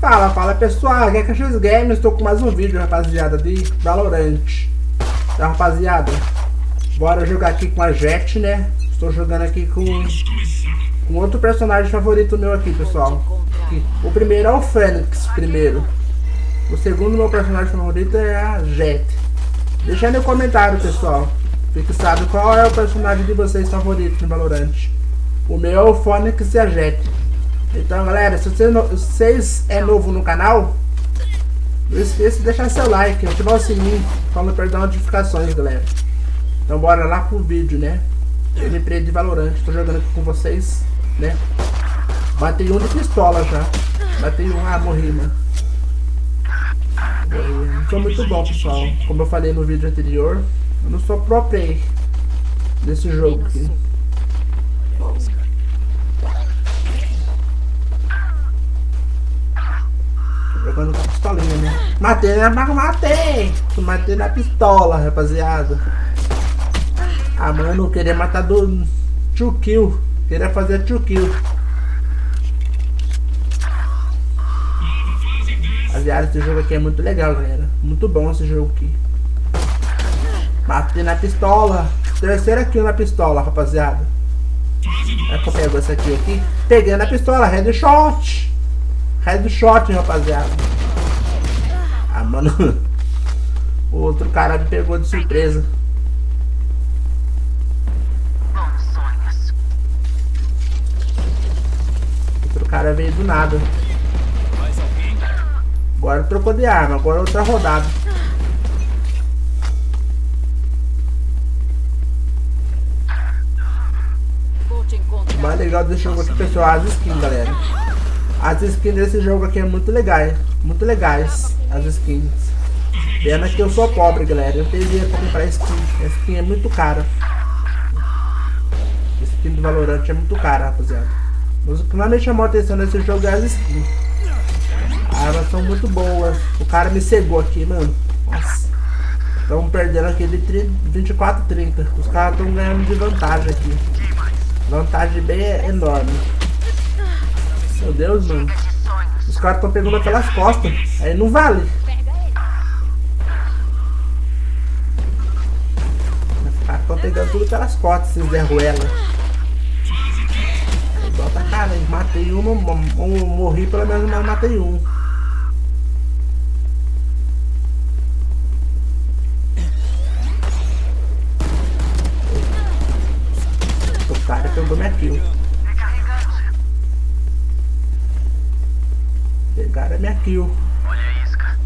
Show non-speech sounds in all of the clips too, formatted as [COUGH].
Fala, fala pessoal, aqui é Caxias Games, estou com mais um vídeo, rapaziada, de Valorant. Então, rapaziada, bora jogar aqui com a Jet, né? Estou jogando aqui com, com outro personagem favorito meu aqui, pessoal. O primeiro é o Fênix, primeiro. O segundo meu personagem favorito é a Jet. Deixa aí no comentário, pessoal. Fixado qual é o personagem de vocês favorito no Valorant. O meu é o Fênix e a Jet. Então galera, se você, vocês é novo no canal, não esqueça de deixar seu like, ativar o sininho para não perder notificações, galera. Então bora lá pro vídeo, né? Gameplay de Valorant, tô jogando aqui com vocês, né? Matei um de pistola já. Matei um, ah, morri, mano. Não sou muito bom, pessoal. Como eu falei no vídeo anterior, eu não sou pro player desse jogo aqui. Jogando com a pistolinha, né? Matei, né? Matei! Matei na pistola, rapaziada. Ah, mano, queria matar do 2 kill. Queria fazer 2 kill. Rapaziada, esse jogo aqui é muito legal, galera. Muito bom esse jogo aqui. Matei na pistola. Terceira kill na pistola, rapaziada. É que eu pego essa aqui aqui. Peguei na pistola, headshot. Headshot, rapaziada. Ah, mano. O outro cara me pegou de surpresa. Outro cara veio do nada. Agora trocou de arma, agora é outra rodada. O mais legal desse jogo aqui, pessoal, as skins, galera. As skins desse jogo aqui é muito legais. Muito legais as skins. Pena que eu sou pobre, galera. Eu teria que comprar skin. A skin é muito cara. A skin do Valorant é muito cara, rapaziada. Mas o que mais me chamou a atenção nesse jogo é as skins. As armas são muito boas. O cara me cegou aqui, mano. Nossa. Estamos perdendo aqui de 24 30. Os caras estão ganhando de vantagem aqui. Vantagem bem enorme. Meu Deus, mano. Os caras estão pegando pelas costas. Aí não vale. Os caras estão pegando tudo pelas costas, esses derruelas. Bota a cara, matei uma, um, morri pelo menos, mas matei um. O cara pegou minha kill. Pegaram a minha kill. Olha a isca.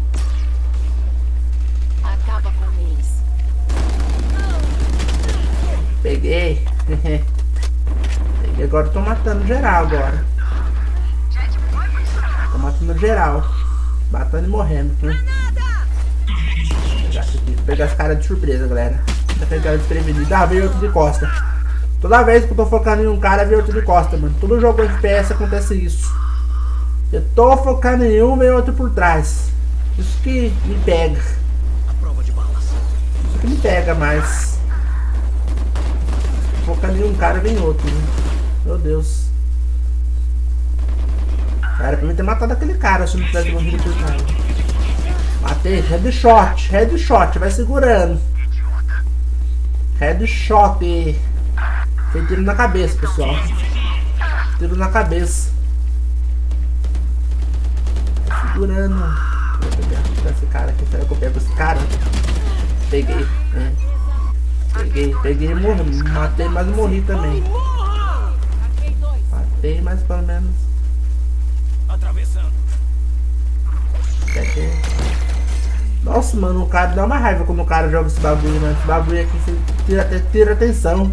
Acaba com eles. Peguei. [LAUGHS] Peguei. Agora tô matando geral agora. Tô matando geral. Matando e morrendo. Né? Pegar, aqui. pegar as caras de surpresa, galera. Tá pegando desprevenido. Ah, veio outro de costa. Toda vez que eu tô focando em um cara, veio outro de costa, mano. Todo jogo FPS acontece isso. Eu tô focando em um, vem outro por trás. Isso que me pega. Isso que me pega mais. Focando em um cara, vem outro. Né? Meu Deus. Era pra mim ter matado aquele cara se não tivesse morrido por trás. Matei. Headshot. Headshot. Vai segurando. Headshot. Foi tiro na cabeça, pessoal. Tiro na cabeça segurando. Vou pegar esse cara aqui. Será que eu pego esse cara? Peguei. É. Peguei, peguei e morri. Matei, mas morri também. Matei, mas pelo menos. Atravessando. Nossa, mano, o cara dá uma raiva quando o cara joga esse bagulho, mano. Esse bagulho aqui tira, tira atenção.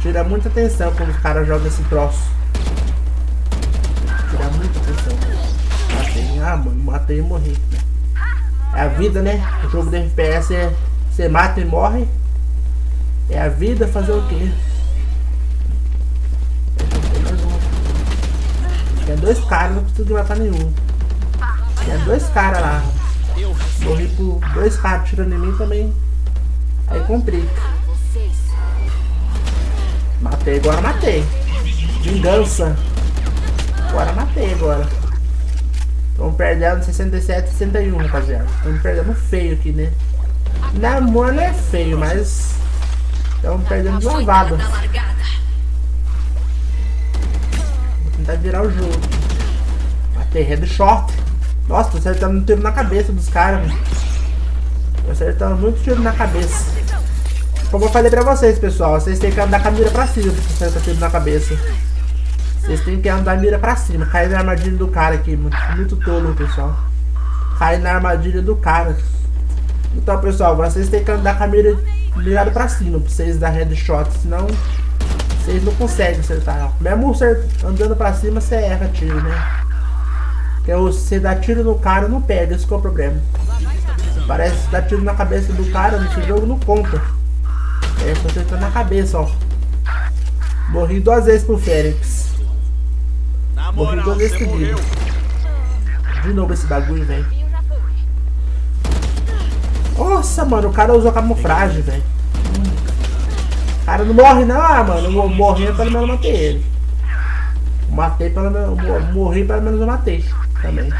Tira muita atenção quando os caras jogam esse troço. Matei e morri. É a vida, né? O jogo de FPS é você mata e morre. É a vida fazer o quê? Tem dois caras, não preciso de matar nenhum. Tem dois caras lá. Morri por dois caras tirando em mim também. Aí complica. Matei, agora matei. Vingança. Agora matei agora. Estamos perdendo 67 61, rapaziada. Estamos perdendo feio aqui, né? Namor não é feio, mas. Estamos perdendo de lavada. Vou tentar virar o jogo. Matei headshot. Nossa, tô acertando um tiro na cabeça dos caras, Tô acertando muito tiro na cabeça. Como eu falei pra vocês, pessoal, vocês têm que andar com a mira pra cima pra acertar tiro na cabeça. Vocês têm que andar mira pra cima. Cair na armadilha do cara aqui, muito, muito tolo, pessoal. Cair na armadilha do cara. Então, pessoal, vocês têm que andar com a mira mirada pra cima pra vocês dar headshot, senão vocês não conseguem acertar. Mesmo andando pra cima, você erra tiro, né? Porque você dá tiro no cara não pega, esse é o problema. Parece que dá tiro na cabeça do cara nesse jogo não conta. É, tô acertando na cabeça, ó. Morri duas vezes pro Fênix. Morri duas vezes seguidas. De novo esse bagulho, velho. Nossa, mano, o cara usou camuflagem, velho. O cara não morre não, ah, mano. Eu morri, pelo menos matei ele. Matei pelo menos. Morri, pelo menos eu matei. Também.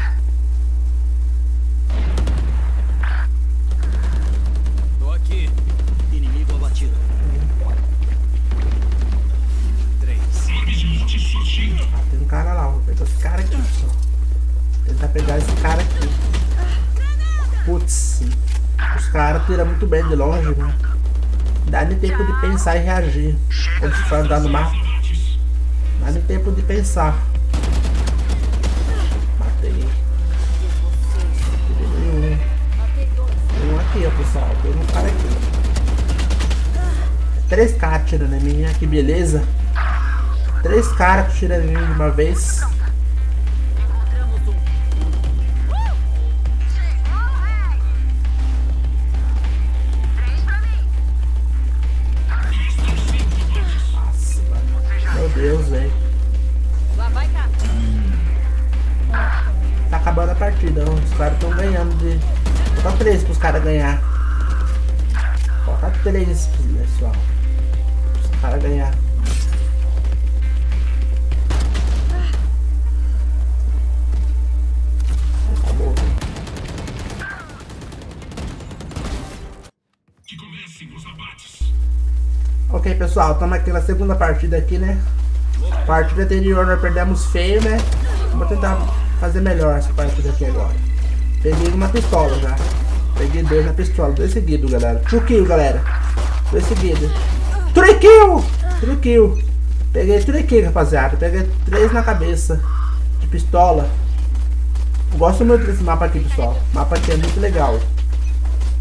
Pegar esse cara aqui. Putz. Os caras tiram muito bem de longe, né? Dá nem tempo de pensar e reagir. Quando se for andar no mapa. Dá nem tempo de pensar. Matei. Tem um. um aqui, ó, pessoal. Tem um cara aqui. Três caras tirando em mim, que beleza. Três caras tirando em mim de uma vez. Partida, os caras estão ganhando de. Falta 3 pros caras ganhar. Falta 3, pessoal. Os caras ganhar. Ok, pessoal, estamos aqui na segunda partida aqui, né? Partida anterior nós perdemos feio, né? Vamos tentar fazer melhor essa partida aqui agora. Peguei uma pistola já. Peguei dois na pistola. Dois seguidos, galera. Kill, galera. Dois seguidos. Three kill. Peguei kill, rapaziada. Peguei três na cabeça. De pistola. Eu gosto muito desse mapa aqui, pessoal. O mapa aqui é muito legal.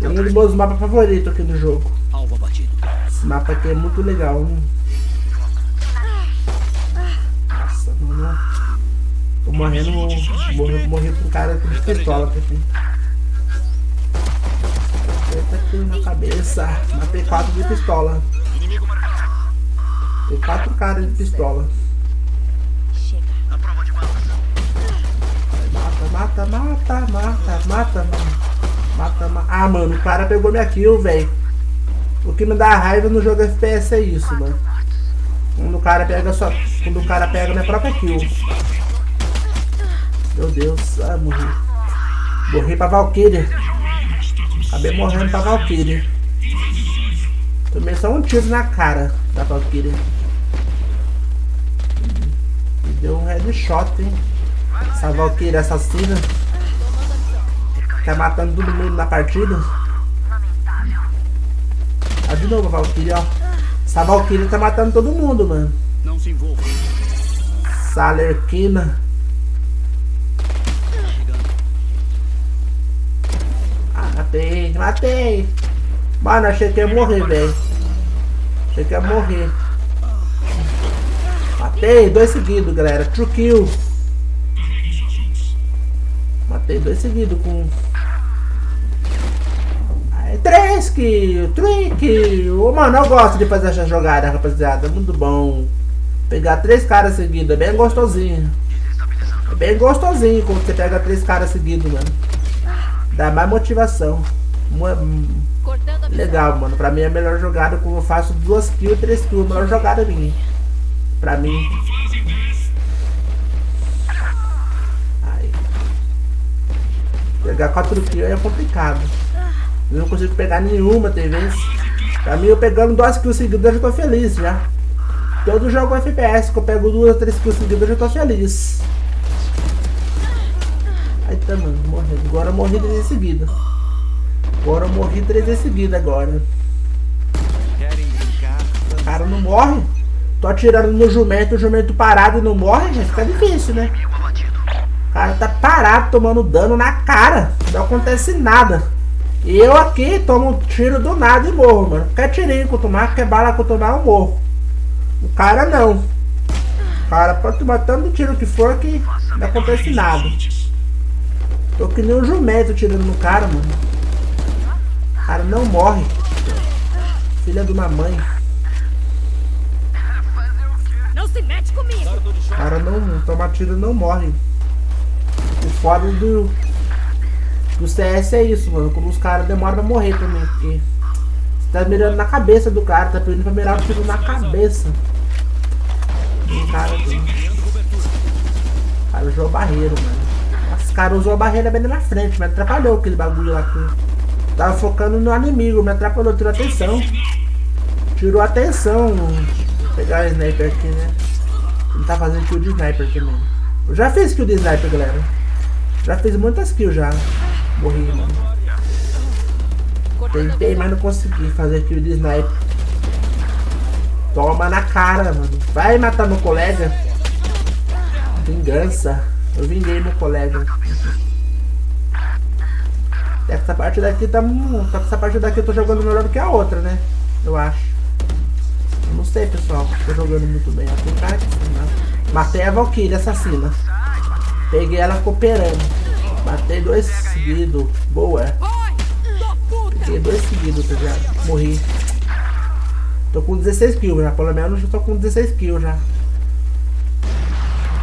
É um dos meus mapas favoritos aqui no jogo. Esse mapa aqui é muito legal. Tô morrendo, morri, morri pro cara com pistola aqui. Eita aqui na cabeça. Matei quatro de pistola. Tem quatro caras de pistola. Mata, mata, mata, mata, mata. Mata, mata. Ah, mano, o cara pegou minha kill, velho. O que me dá raiva no jogo FPS é isso, mano. Quando o cara pega só. Quando o cara pega minha própria kill. Meu Deus, ah, morri. Morri pra Valkyria. Acabei morrendo pra Valkyria. Tomei só um tiro na cara da Valkyria. Me deu um headshot, hein? Essa Valkyria assassina. Tá matando todo mundo na partida. Ah, de novo a Valkyria, ó. Essa Valkyria tá matando todo mundo, mano. Não se envolva. Salerquina. Matei, matei. Mano, achei que ia morrer, velho. Achei que ia morrer. Matei, dois seguidos, galera. True kill. Matei dois seguidos com... Aí, três kills, três kills. Mano, eu gosto de fazer essa jogada, rapaziada. Muito bom. Pegar três caras seguidos, é bem gostosinho. É bem gostosinho quando você pega três caras seguidos, mano. Dá mais motivação. Uma, legal, mano. Pra mim é a melhor jogada como eu faço duas kills, três kills. Melhor jogada minha. Pra mim. Ai. Pegar 4 kills é complicado. Eu não consigo pegar nenhuma, tem vezes. Pra mim, eu pegando duas kills seguidas, eu já tô feliz já. Todo jogo FPS que eu pego duas, três kills seguidas, eu já tô feliz. Tá, mano, morri. Agora eu morri três em seguida. Agora eu morri três em seguida agora. O cara não morre. Tô atirando no jumento, o jumento parado e não morre, já fica difícil, né? O cara tá parado tomando dano na cara. Não acontece nada. E eu aqui tomo um tiro do nada e morro, mano. Quer tirinho que eu tomar, quer bala que eu tomar, eu morro. O cara não. O cara pode tomar tanto tiro que for que não acontece nada. Tô que nem um jumento tirando no cara, mano. O cara não morre. Filha de uma mãe. Não se mete comigo! O cara não toma tiro não morre. O foda do, do CS é isso, mano. Como os caras demoram pra morrer também. Porque você tá mirando na cabeça do cara, tá pedindo pra mirar o tiro na cabeça. O cara, o cara usou a barreira, mano. Caras usou a barreira bem na frente, me atrapalhou aquele bagulho lá tava focando no inimigo, me atrapalhou, tirou atenção. Tirou atenção. Vou pegar o sniper aqui, né? Ele tá fazendo kill de sniper também. Eu já fiz kill de sniper, galera. Já fiz muitas kills já. Morri, mano. Tentei, mas não consegui fazer kill de sniper. Toma na cara, mano. Vai matar meu colega. Vingança. Eu vinguei meu colega. Essa parte daqui tá. Só que essa parte daqui eu tô jogando melhor do que a outra, né? Eu acho. Eu não sei, pessoal. Tô jogando muito bem. Tem que sim, né? Matei a Valkyrie assassina. Peguei ela cooperando. Matei dois seguidos. Boa. Peguei dois seguidos, tá ligado? Morri. Tô com 16 kills já. Pelo menos eu tô com 16 kills já.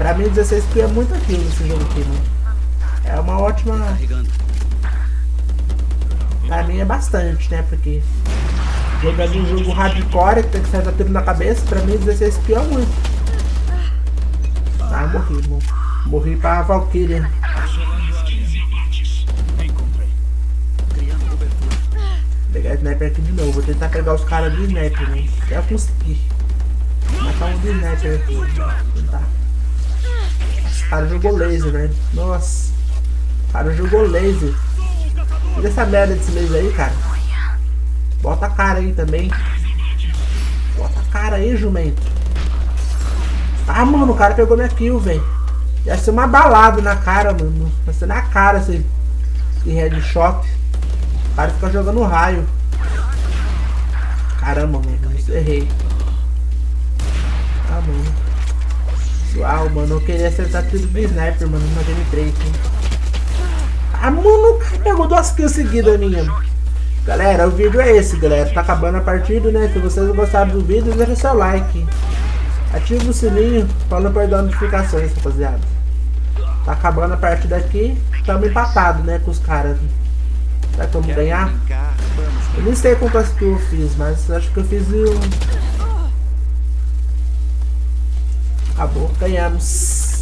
Pra mim 16 kills é muita kill nesse jogo aqui, né? É uma ótima. Pra mim é bastante, né? Porque jogando um jogo hardcore que tem que sair tiro na cabeça, pra mim 16 kills é muito. Ah, morri, irmão. Morri pra Valkyria. Pegar sniper aqui de novo. Vou tentar pegar os caras do sniper, né? Até eu conseguir. Matar um do sniper aqui. Cara jogou laser, né? Nossa. Cara jogou laser. Tira essa merda desse laser aí, cara. Bota a cara aí também. Bota a cara aí, jumento. Ah, mano, o cara pegou minha kill, velho. Ia ser uma balada na cara, mano. Vai ser na cara esse, esse headshot. O cara fica jogando raio. Caramba, mano. Eu errei. Uau, mano. Eu queria acertar tudo do sniper, mano. Na gameplay aqui. Ah, mano. Pegou duas kills seguidas minha. Galera, o vídeo é esse, galera. Tá acabando a partida, né? Se vocês gostaram do vídeo, deixa seu like. Ativa o sininho para não perder notificações, rapaziada. Tá acabando a partida aqui. Estamos empatados, né, com os caras. Será que vamos ganhar? Eu nem sei quantas que eu fiz, mas acho que eu fiz um... Acabou, ganhamos.